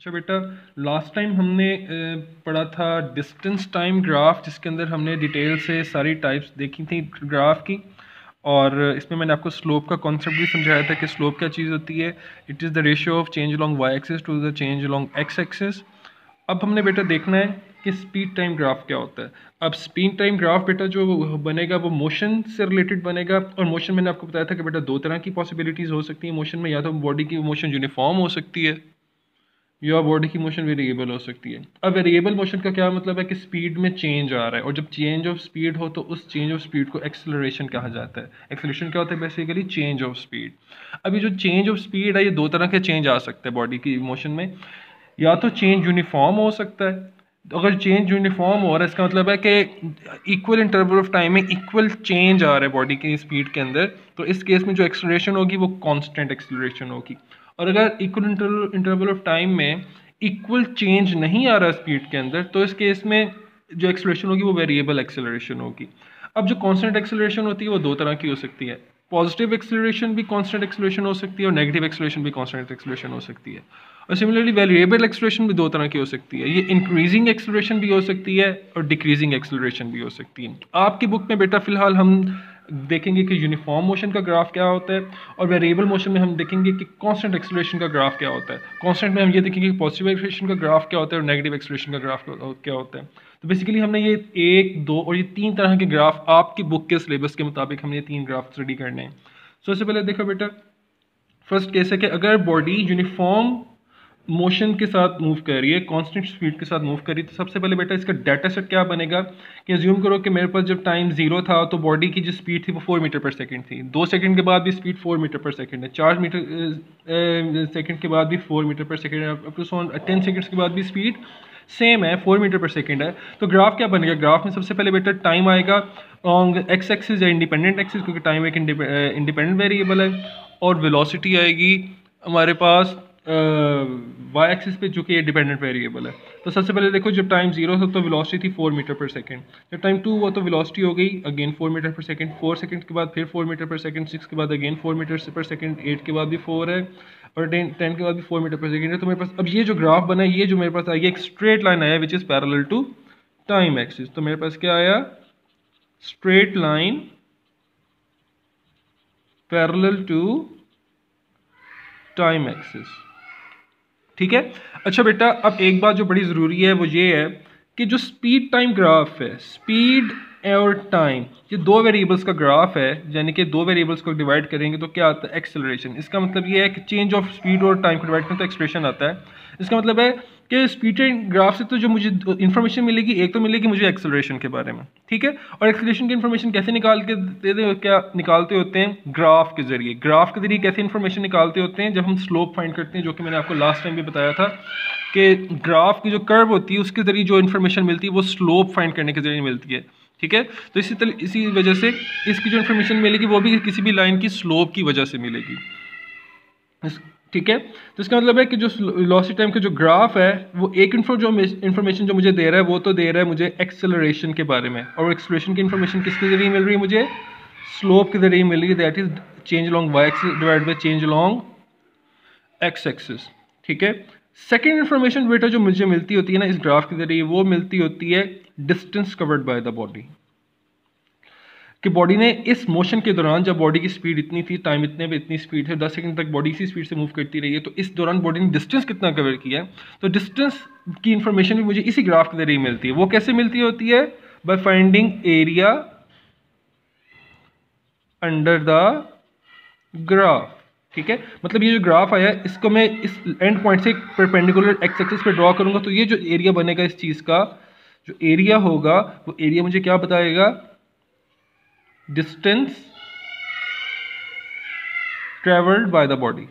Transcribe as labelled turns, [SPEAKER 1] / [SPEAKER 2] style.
[SPEAKER 1] اچھا بیٹا last time ہم نے پڑھا تھا ڈسٹنس ٹائم گراف جس کے اندر ہم نے ڈیٹیل سے ساری ٹائپس دیکھی تھیں گراف کی۔ اور اس میں میں نے آپ کو سلوپ کا کانسیپٹ بھی سمجھایا تھا کہ سلوپ کیا چیز ہوتی ہے۔ It is the ratio of change along y axis to the change along x axis اب ہم نے بیٹا دیکھنا ہے کہ اسپیڈ ٹائم گراف کیا ہوتا ہے۔ اب اسپیڈ ٹائم گراف بیٹا جو بنے گا وہ موشن سے ریلیٹڈ بنے گا اور موشن میں نے آپ کو بتایا تھا کہ بیٹا دو طرح کی پاسبلٹیز ہو سکتی ہیں۔ موشن میں یا تو باڈی کی موشن یونیفارم ہو سکتی ہے۔ یا باڈی کی موشن ویریبل ہو سکتی ہے اب ویریبل موشن کا کیا مطلب ہے کہ اسپیڈ میں چینج آ رہا ہے اور جب چینج آف اسپیڈ ہو تو اس چینج آف اسپیڈ کو ایکسلریشن کہا جاتا ہے ایکسلریشن کیا ہوتا ہے بیسیکلی چینج آف اسپیڈ ابھی جو چینج آف اسپیڈ ہے یہ دو طرح کے چینج آ سکتے ہیں باڈی کی موشن میں یا تو چینج یونیفارم ہو سکتا ہے اگر چینج یونیفارم ہو رہا ہے اس کا مطلب ہے کہ ایکول انٹرول آف ٹائم میں ایکول چینج آ رہا ہے باڈی کی اسپیڈ کے اندر تو اس کیس میں جو ایکسلریشن ہوگی وہ کانسٹنٹ ایکسلریشن ہوگی اور اگر ایکول انٹرول آف ٹائم میں ایکول چینج نہیں آ رہا اسپیڈ کے اندر، تو اس کیس میں جو ایکسلریشن ہوگی وہ ویریبل ایکسلریشن ہوگی۔ اب جو کانسٹنٹ ایکسلریشن ہوتی ہے وہ دو طرح کی ہو سکتی ہے۔ پازیٹیو ایکسلریشن بھی کانسٹنٹ ایکسلریشن ہو سکتی ہے اور نیگیٹو ایکسلریشن بھی کانسٹنٹ ایکسلریشن ہو سکتی ہے۔ اور سملرلی ویریبل ایکسلریشن بھی دو طرح کی ہو سکتی ہے۔ یہ انکریزنگ ایکسلریشن بھی ہو سکتی ہے اور ڈیکریزنگ ایکسلریشن بھی ہو سکتی ہے۔ آپ کی بک میں بیٹا فی الحال ہم دیکھیں گے کہ یونیفارم موشن کا گراف کیا ہوتا ہے اور ویریبل موشن میں ہم دیکھیں گے کہ کانسٹنٹ ایکسلیشن کا گراف کیا ہوتا ہے. کانسٹنٹ میں ہم یہ دیکھیں گے کہ پازیٹیو ایکسلیشن کا گراف کیا ہوتا ہے اور نیگیٹو ایکسلیشن کا گراف کیا ہوتا ہے. تو بیسیکلی ہم نے یہ ایک، دو اور یہ تین طرح کے گراف آپ کی بک کے سلیبس کے مطابق ہم نے یہ تین گراف اسٹڈی کرنے ہیں. سو سے پہلے دیکھو بیٹا فرسٹ کیس ہے کہ اگر باڈی یونیفارم موشن کے ساتھ موو کر رہی ہے کانسٹنٹ اسپیڈ کے ساتھ موو کر رہی ہے، تو سب سے پہلے بیٹا اس کا ڈیٹا سیٹ کیا بنے گا کہ زیوم کرو کہ میرے پاس جب ٹائم زیرو تھا تو باڈی کی جو اسپیڈ تھی وہ فور میٹر پر سیکنڈ تھی۔ دو سیکنڈ کے بعد بھی speed four metre per second ہے۔ چار میٹر سیکنڈ کے بعد بھی فور میٹر پر سیکنڈ ہے۔ ٹین سیکنڈس کے بعد بھی اسپیڈ سیم ہے فور میٹر پر سیکنڈ ہے۔ تو گراف کیا بنے گا؟ گراف میں سب سے پہلے بیٹا ٹائم آئے گا آنگ ایکس ایکسز یا انڈیپینڈنٹ ایکسز کیونکہ ٹائم ایک انڈیپینڈنٹ ویریبل ہے۔ اور ویلوسٹی آئے گی ہمارے پاس وائی ایکسس پہ جو کہ یہ ڈیپینڈنٹ ویریبل ہے۔ تو سب سے پہلے دیکھو، جب ٹائم زیرو تھا تو ویلوسٹی تھی فور میٹر پر سیکنڈ جب ٹائم ٹو ہوا تو ویلوسٹی ہو گئی again four metre per second four second کے بعد پھر four metre per second six کے بعد again four metre per second eight کے بعد بھی فور ہے۔ اور ٹین ٹین کے بعد بھی فور میٹر پر سیکنڈ ہے۔ تو میرے پاس اب یہ جو گراف بنا ہے، یہ جو میرے پاس آیا ایک اسٹریٹ لائن آیا which is parallel to time axis تو میرے پاس کیا آیا؟ Straight line parallel to time axis ٹھیک ہے؟ اچھا بیٹا، اب ایک بات جو بڑی ضروری ہے وہ یہ ہے کہ جو سپیڈ ٹائم گراف ہے سپیڈ اور ٹائم یہ دو ویریبلس کا گراف ہے یعنی کہ دو ویریبلس کو ڈیوائڈ کریں گے تو کیا آتا ہے؟ ایکسلریشن اس کا مطلب یہ ہے کہ چینج آف سپیڈ اور ٹائم کو ڈیوائڈ کریں تو ایکسپریشن آتا ہے۔ اس کا مطلب ہے کہ اسپیڈ گراف سے تو جو مجھے انفارمیشن ملے گی، ایک تو ملے گی مجھے ایکسلریشن کے بارے میں، ٹھیک ہے؟ اور ایکسلریشن کی انفارمیشن کیسے نکال کے دے کیا نکالتے ہوتے ہیں؟ گراف کے ذریعے۔ گراف کے ذریعے کیسے انفارمیشن نکالتے ہوتے ہیں؟ جب ہم سلوپ فائنڈ کرتے ہیں، جو کہ میں نے آپ کو لاسٹ ٹائم بھی بتایا تھا کہ گراف کی جو کرو ہوتی ہے، اس کے ذریعے جو انفارمیشن ملتی ہے، وہ سلوپ فائنڈ کرنے کے ذریعے ملتی ہے، ٹھیک ہے؟ تو اسی طرح اسی وجہ سے اس کی جو انفارمیشن ملے گی، وہ بھی کسی بھی لائن کی سلوپ کی وجہ سے ملے گی۔ ٹھیک ہے؟ تو اس کا مطلب ہے کہ جو لاسٹ ٹائم کا جو گراف ہے، وہ ایک انفو جو انفارمیشن جو مجھے دے رہا ہے، وہ تو دے رہا ہے مجھے ایکسلریشن کے بارے میں۔ اور ایکسلریشن کی انفارمیشن کس کے ذریعے مل رہی ہے مجھے؟ سلوپ کے ذریعے مل رہی ہے that is change along y x divide by change along x axis ٹھیک ہے؟ سیکنڈ انفارمیشن بیٹا جو مجھے ملتی ہوتی ہے نا اس گراف کے ذریعے، وہ ملتی ہوتی ہے distance covered by the body کہ باڈی نے اس موشن کے دوران جب باڈی کی سپیڈ اتنی تھی ٹائم اتنے پہ اتنی سپیڈ ہے، دس سیکنڈ تک باڈی اسی سپیڈ سے موو کرتی رہی ہے، تو اس دوران باڈی نے ڈسٹینس کتنا کور کیا ہے؟ تو ڈسٹینس کی انفارمیشن بھی مجھے اسی گراف کے ذریعے ملتی ہے۔ وہ کیسے ملتی ہوتی ہے؟ By finding area under the graph ٹھیک ہے؟ مطلب یہ جو گراف آیا، اس کو میں اس اینڈ پوائنٹ سے پرپینڈیکولر ایکس ایکسس پہ ڈرا کروں گا، تو یہ جو ایریا بنے گا اس چیز کا، جو ایریا ہوگا، وہ ایریا مجھے کیا بتائے گا؟ Distance traveled by the body